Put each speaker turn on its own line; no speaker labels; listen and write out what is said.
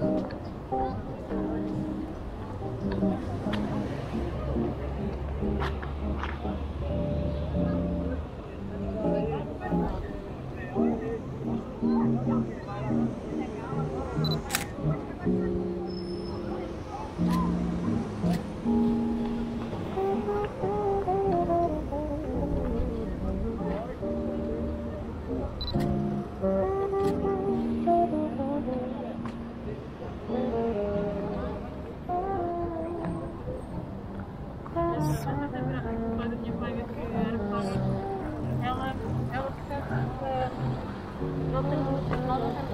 Thank you. Ela, ela. Não tem muito. Não tem